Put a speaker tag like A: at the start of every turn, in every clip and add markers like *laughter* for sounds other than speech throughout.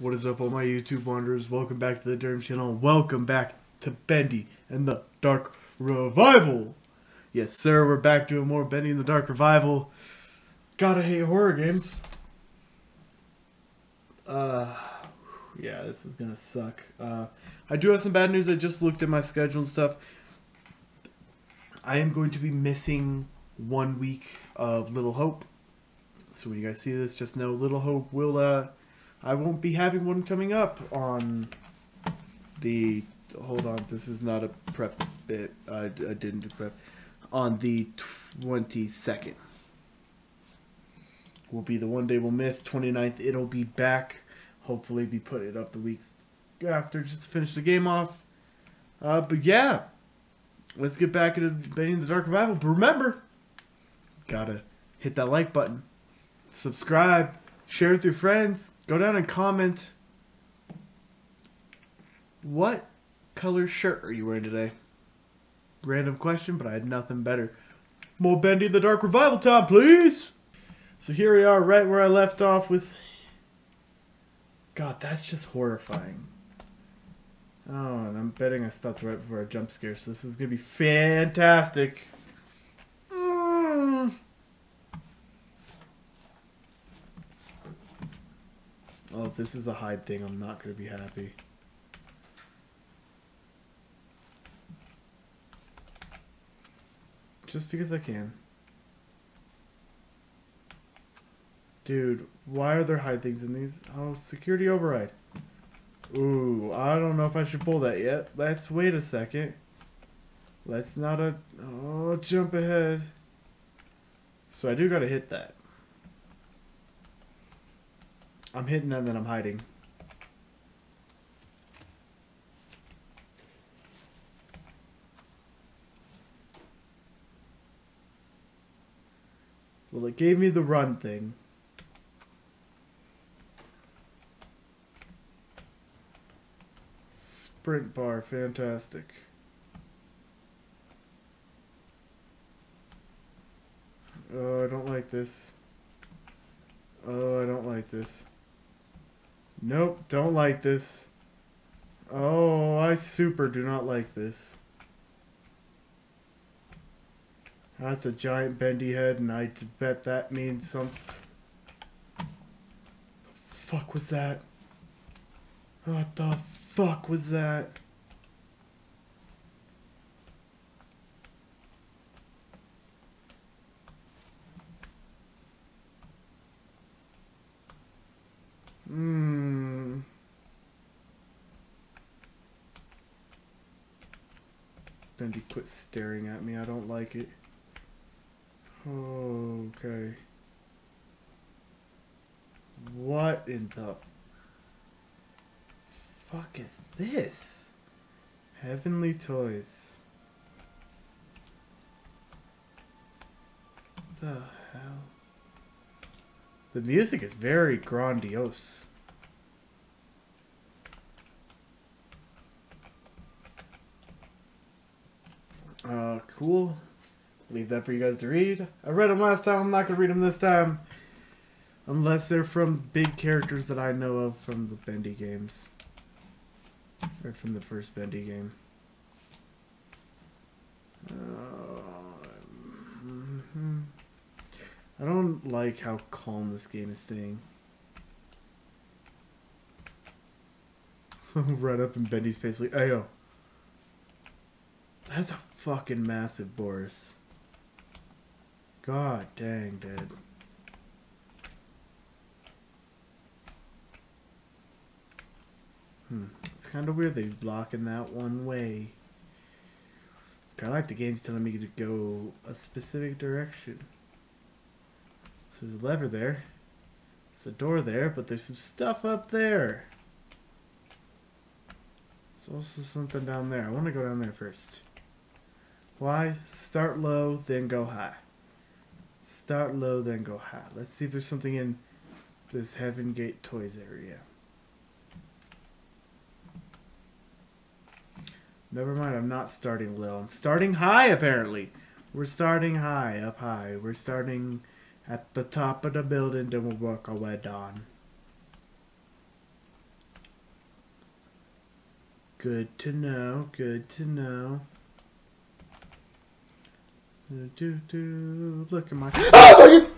A: What is up, all my YouTube wanderers? Welcome back to the Durham channel. Welcome back to Bendy and the Dark Revival. Yes, sir, we're back doing more Bendy and the Dark Revival. Gotta hate horror games. Uh, yeah, this is gonna suck. Uh, I do have some bad news. I just looked at my schedule and stuff. I am going to be missing one week of Little Hope. So when you guys see this, just know Little Hope will, uh, I won't be having one coming up on the, hold on, this is not a prep bit, I, I didn't prep, on the 22nd. Will be the one day we'll miss, 29th, it'll be back, hopefully be putting it up the weeks after just to finish the game off. Uh, but yeah, let's get back into Bendy the Dark Revival. But remember, gotta hit that like button, subscribe, share with your friends, go down and comment. What color shirt are you wearing today? Random question, but I had nothing better. More Bendy the Dark Revival time, please! So here we are, right where I left off with. God, that's just horrifying. Oh, and I'm betting I stopped right before a jump scare, so this is gonna be fantastic. Oh, if this is a hide thing, I'm not gonna be happy. Just because I can. Dude, why are there hide things in these? Oh, security override. Ooh, I don't know if I should pull that yet. Let's wait a second. Let's not a oh jump ahead. So I do gotta hit that. I'm hitting and then I'm hiding. Well, it gave me the run thing. Sprint bar, fantastic. Oh, I don't like this. Oh, I don't like this. Nope, don't like this. Oh, I super do not like this. That's a giant bendy head, and I bet that means some. The fuck was that? What the fuck was that? Hmm. Bendy, quit staring at me. I don't like it. Okay. What in the fuck is this? Heavenly Toys. The hell? The music is very grandiose. Uh, cool. Leave that for you guys to read. I read them last time. I'm not going to read them this time. Unless they're from big characters that I know of from the Bendy games. Or from the first Bendy game. Uh, mm -hmm. I don't like how calm this game is staying. *laughs* right up in Bendy's face like, ayo. That's a fucking massive Boris. God dang, dude. Hmm. It's kind of weird that he's blocking that one way. It's kind of like the game's telling me to go a specific direction. So there's a lever there. There's a door there, but there's some stuff up there. There's also something down there. I want to go down there first. Why? Start low, then go high. Start low, then go high. Let's see if there's something in this Heaven Gate Toys area. Never mind, I'm not starting low. I'm starting high, apparently. We're starting high, up high. We're starting at the top of the building, then we'll work our way down. Good to know. Good to know. Do, do. Look at my. *gasps* Oh my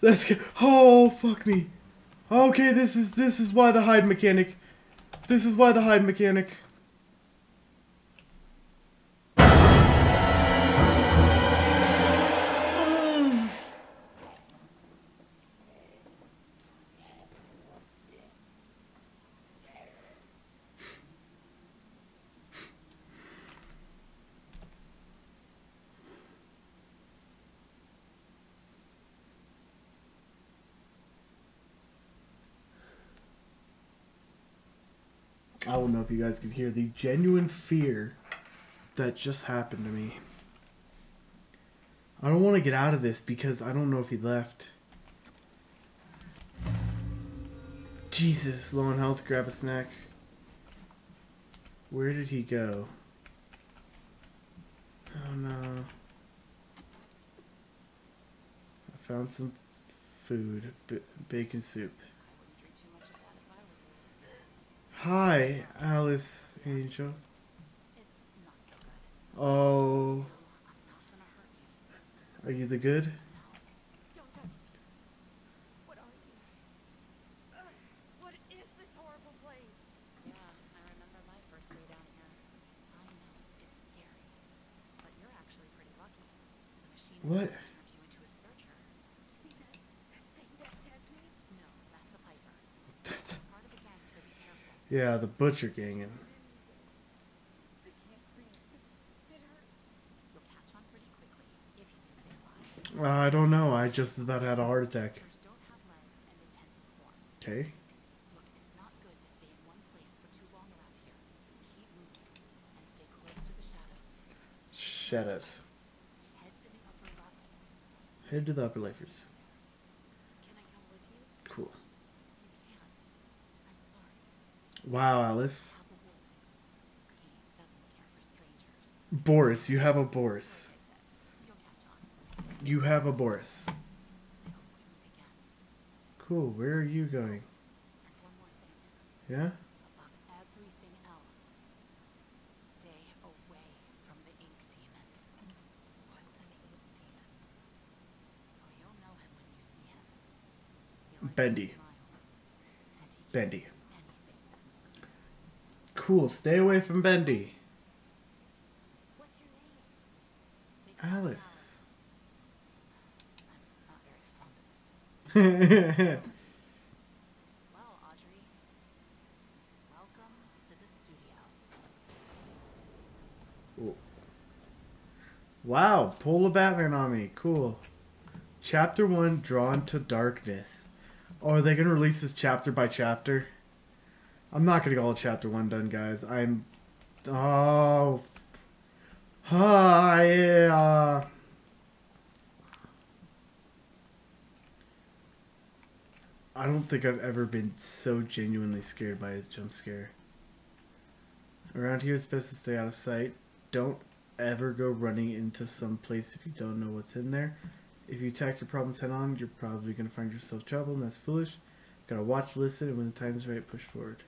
A: *laughs* Let's go. Oh fuck me. Okay, this is this is why the hide mechanic. This is why the hide mechanic. I don't know if you guys can hear the genuine fear that just happened to me. I don't want to get out of this because I don't know if he left. Jesus, low on health, grab a snack. Where did he go? Oh no. I found some food, bacon soup. Hi, Alice Angel.
B: It's not so good.
A: Oh,
B: I'm not gonna hurt you.
A: are you the good?
B: Don't touch me. What you can stay alive.
A: Uh, I don't know. I just about had a heart attack. Okay.
B: The shadows. Head to the upper
A: the levers. Cool.
B: You can't. I'm sorry.
A: Wow, Alice.
B: Papa will. He doesn't care for strangers.
A: Boris, you have a Boris.
B: Like I said, you'll catch on.
A: You have a Boris.
B: I hope we meet again.
A: Cool. Where are you going?
B: And one more thing.
A: Yeah?
B: Above everything else, stay away from the ink demon. What's an ink demon? You'll know him when you see him. He likes to
A: Bendy.
B: smile, and he can
A: Bendy. Cool. Stay away from Bendy. Alice. *laughs* Wow,
B: Well, Audrey, welcome to the studio.
A: pull a Batman on me. Cool. Chapter 1 Drawn to Darkness. Oh, are they going to release this chapter by chapter? I'm not to get all chapter 1 done, guys. I'm. Oh. Ah, yeah. I don't think I've ever been so genuinely scared by his jump scare. Around here, it's best to stay out of sight. Don't ever go running into some place if you don't know what's in there. If you attack your problems head on, you're probably going to find yourself trouble, and that's foolish. Gotta watch, listen, and when the time's right, push forward.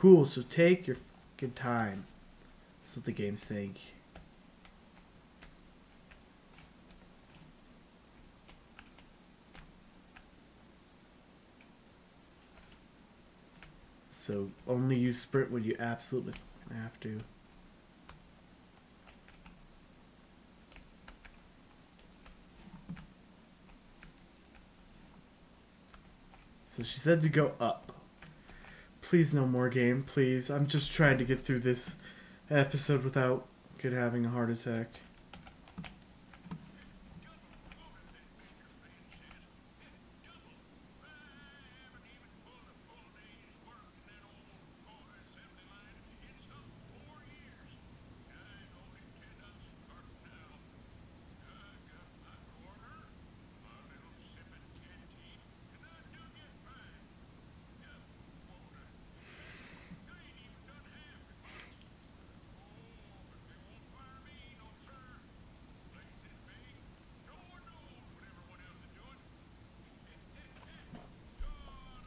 A: Cool, so take your good time. That's what the game's saying. So only use sprint when you absolutely have to. So she said to go up. Please no more game, please. I'm just trying to get through this episode without kid having a heart attack.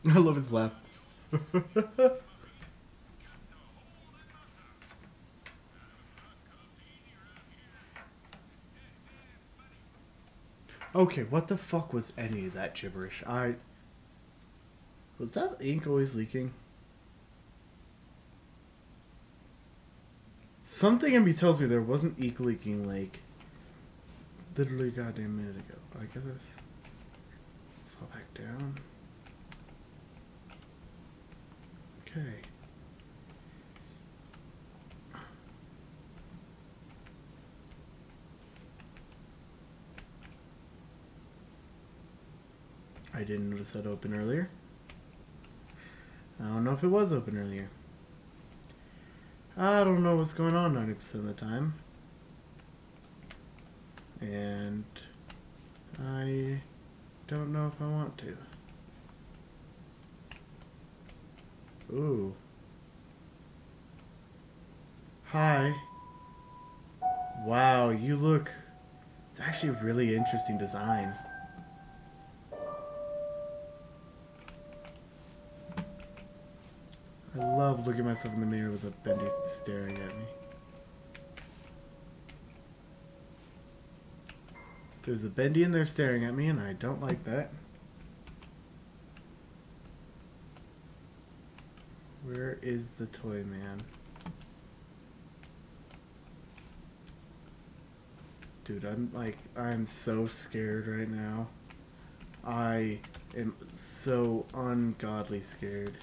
A: *laughs* I love his laugh. okay, what the fuck was any of that gibberish? I. Was that ink always leaking? Something in me tells me there wasn't ink leaking like literally goddamn minute ago. I guess fall back down. Okay. I didn't notice that open earlier. I don't know if it was open earlier. I don't know what's going on 90% of the time. And I don't know if I want to. Ooh. Hi. Wow, you look. It's actually a really interesting design. I love looking at myself in the mirror with a bendy staring at me. There's a bendy in there staring at me, and I don't like that. Where is the toy man? Dude, I'm like, I'm so scared right now. I am so ungodly scared.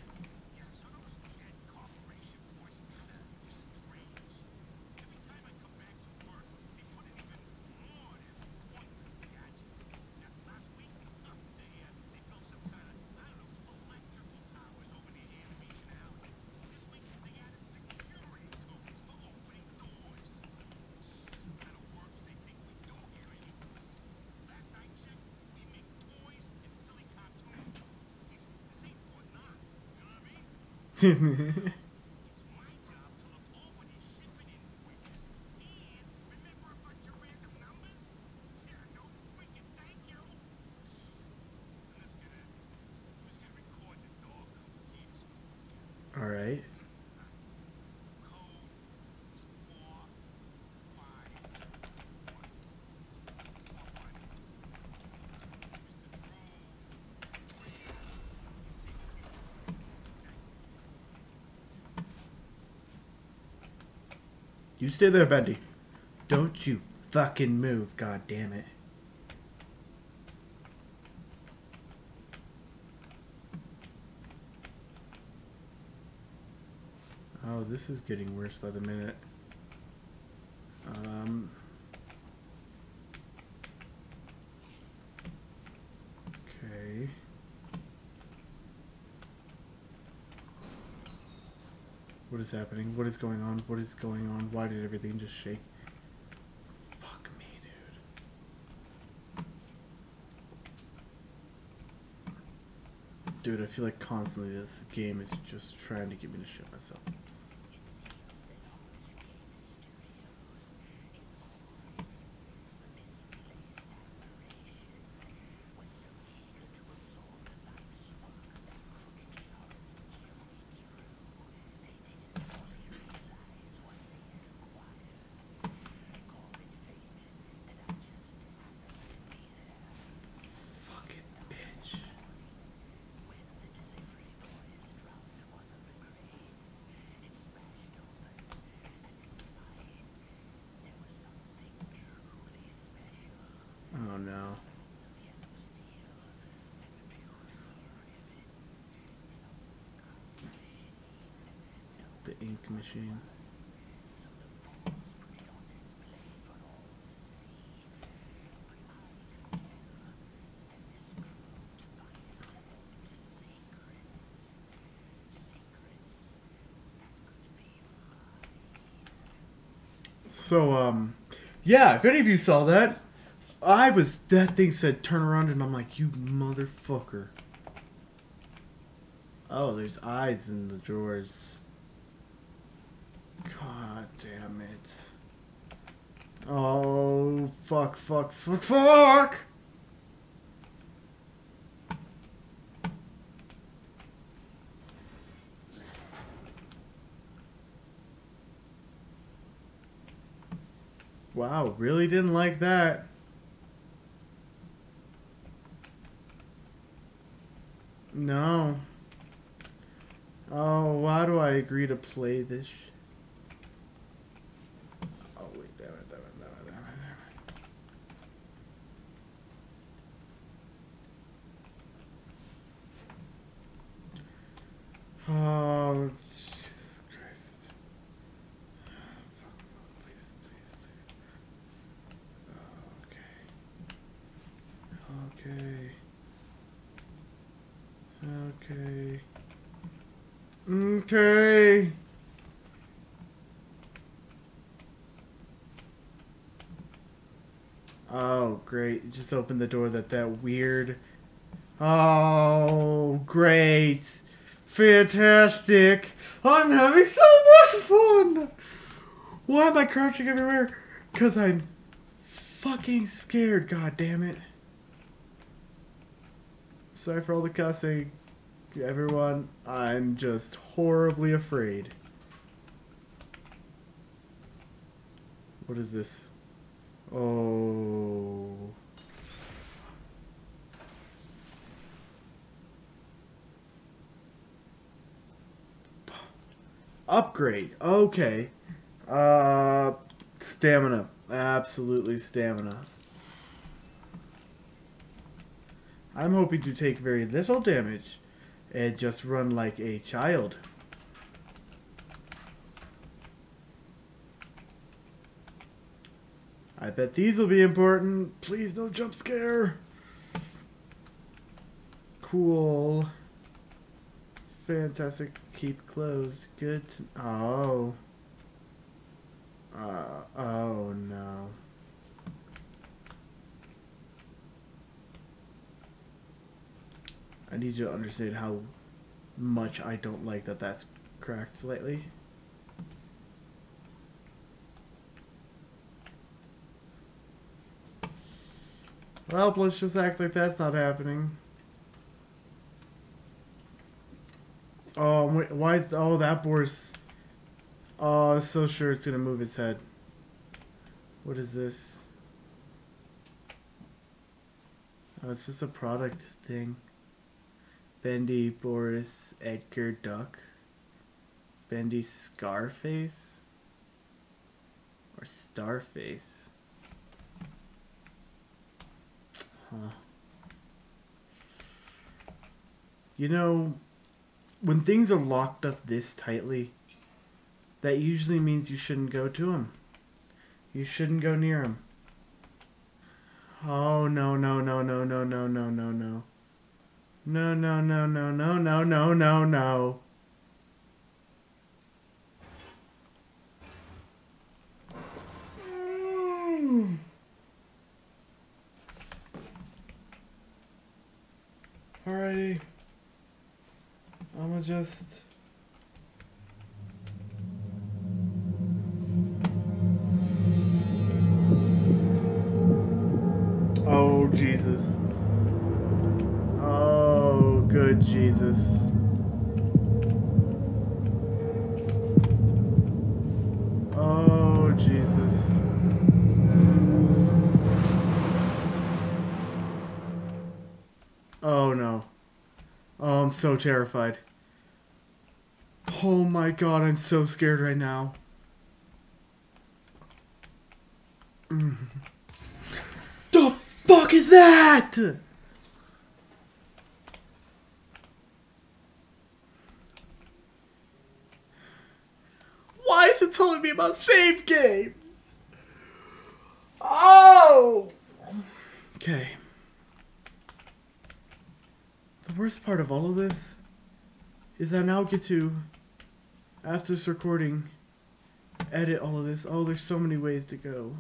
A: Right. *laughs* You stay there, Bendy. Don't you fucking move, god damn it. Oh, this is getting worse by the minute. Um. Okay. What is happening? What is going on? What is going on? Why did everything just shake? Fuck me, dude. Dude, I feel like constantly this game is just trying to get me to shit myself. Fucking bitch. Oh no. The ink machine. So, um, yeah, if any of you saw that, I was, that thing said turn around, and I'm like, you motherfucker. Oh, there's eyes in the drawers. Oh, fuck, fuck, fuck, fuck! Wow, really didn't like that. No. Oh, why do I agree to play this Oh, Jesus Christ. Please, please, please. Okay. Okay. Okay. Oh, great. Just opened the door that that weird. Oh, great. Fantastic. I'm having so much fun. Why am I crouching everywhere? Because I'm fucking scared, god damn it. Sorry for all the cussing. Everyone, I'm just horribly afraid. What is this? Oh. Upgrade. Okay. Uh stamina. Absolutely stamina. I'm hoping to take very little damage and just run like a child. I bet these will be important. Please no jump scare. Cool. Fantastic. Keep closed. Good. Oh. Uh, oh no. I need you to understand how much I don't like that that's cracked slightly. Well, let's just act like that's not happening. Oh, wait, why is... Oh, that boar's... Oh, I was so sure it's to move its head. What is this? Oh, it's just a product thing. Bendy Boris Edgar Duck. Bendy Scarface? Or Starface? Huh. You know, when things are locked up this tightly, that usually means you shouldn't go to them. You shouldn't go near them. Oh, no, no, no, no, no, no, no, no, no. No, no, no, no, no, no, no, no, no. Mm. Alrighty. I'ma just. Oh, Jesus. Oh, good Jesus. Oh, Jesus. Oh, no. Oh, I'm so terrified. My god, I'm so scared right now. Mm. The fuck is that? Why is it telling me about save games? Oh! Okay. The worst part of all of this is I now get to, after this recording, edit all of this. Oh, there's so many ways to go.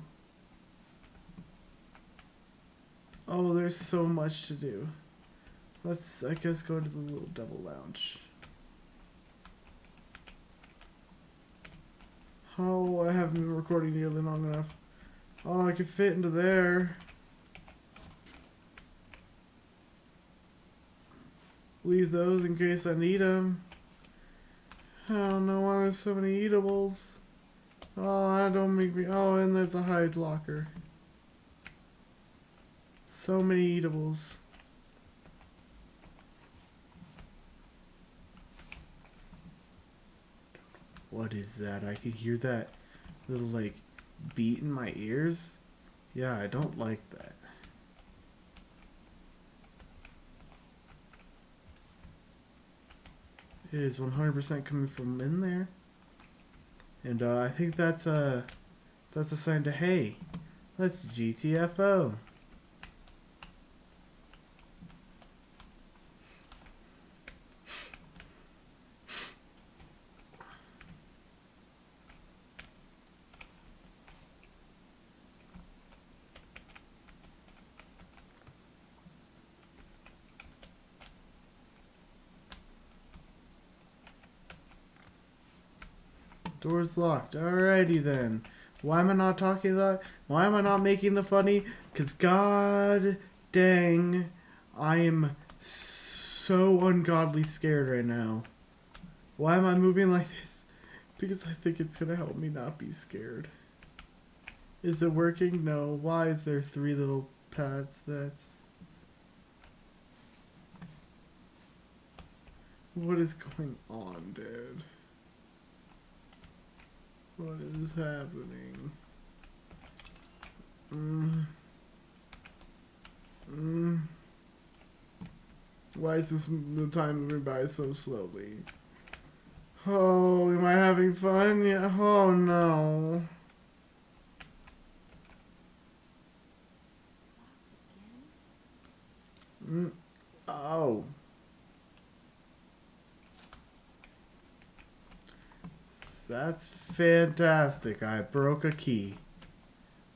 A: Oh, there's so much to do. Let's, I guess, go to the little double lounge. Oh, I haven't been recording nearly long enough. Oh, I can fit into there. Leave those in case I need them. I don't know why there's so many eatables. Oh, that don't make me. Oh, and there's a hide locker. So many eatables. What is that? I can hear that little like beat in my ears. Yeah, I don't like that. It is 100% coming from in there. And uh, I think that's a that's a sign to hey, let's GTFO. Door's locked. Alrighty then. Why am I not talking that? Why am I not making the funny? Because god dang, I am so ungodly scared right now. Why am I moving like this? Because I think it's gonna help me not be scared. Is it working? No. Why is there three little pads? That's. What is going on, dude? What is happening? Mm. Mm. Why is this the time moving by so slowly? Oh, am I having fun? Yeah. Oh no. Mm. Oh. That's fantastic. I broke a key.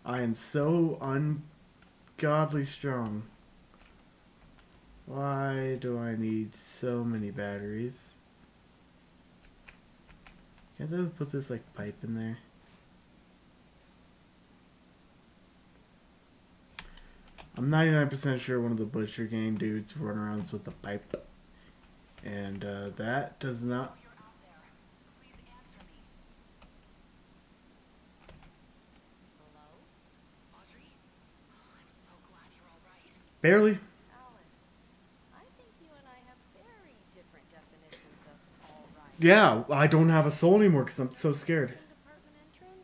A: I am so ungodly strong. Why do I need so many batteries? Can't I just put this like pipe in there? I'm 99% sure one of the Butcher Gang dudes run around with a pipe. And uh, that does not.
B: If you're out there, please answer me. Hello? Audrey? I'm so glad you're all right.
A: Barely.
B: Alice, I think you and I have very different definitions of all right.
A: Yeah, I don't have a soul anymore because I'm so scared.
B: Main Department entrance,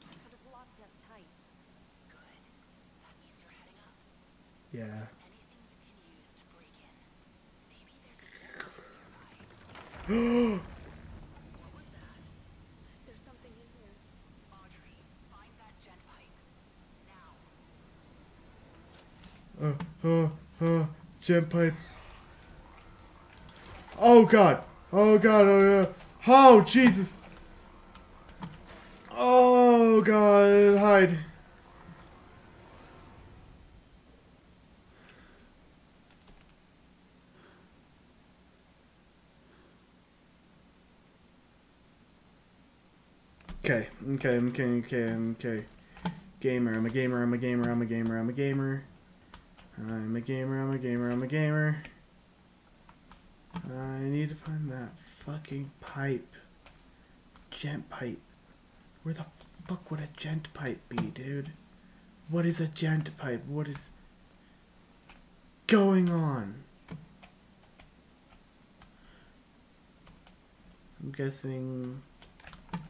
B: but it's locked up tight. Good. That means you're heading up.
A: Yeah.
B: Anything you can use to break in. Maybe there's a generator nearby. What was that? There's something in here. Audrey, find that gent pipe. Now.
A: Uh, uh, uh, gem pipe. Oh god. Oh god. Oh god. Oh Jesus. Oh god. Hide. Okay, okay, okay, okay, okay. Gamer, I'm a gamer, I'm a gamer, I'm a gamer, I'm a gamer. I'm a gamer, I'm a gamer, I'm a gamer. I need to find that fucking pipe. Gent pipe. Where the fuck would a gent pipe be, dude? What is a gent pipe? What is going on? I'm guessing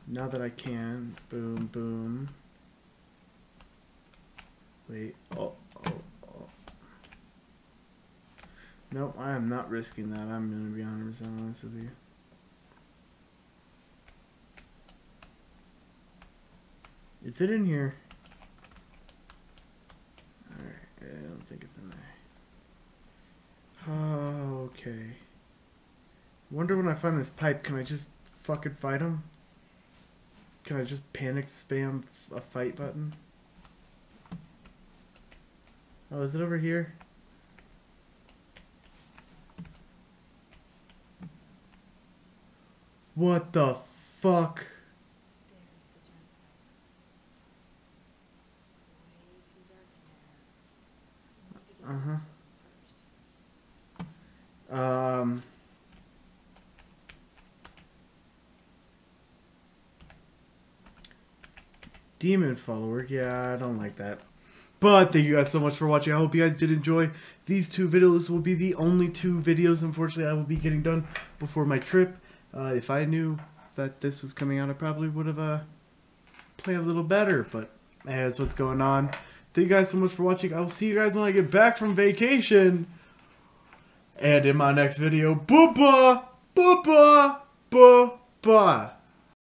A: now that I can. Boom, boom. Wait. Oh. Nope, I am not risking that. I'm going to be 100% honest with you. Is it in here? Alright, I don't think it's in there. Oh, okay. Wonder when I find this pipe, can I just fucking fight him? Can I just panic spam a fight button? Oh, is it over here? What the fuck?
B: There's the gen pipe. Way too dark in there. We need the fuck?
A: Uh-huh. Um. Demon follower. Yeah, I don't like that. But thank you guys so much for watching. I hope you guys did enjoy. These two videos will be the only two videos, unfortunately, I will be getting done before my trip. Uh, if I knew that this was coming out, I probably would have uh, played a little better. But hey, that's what's going on. Thank you guys so much for watching. I will see you guys when I get back from vacation. And in my next video, boo-ba, boo-ba, boo-ba.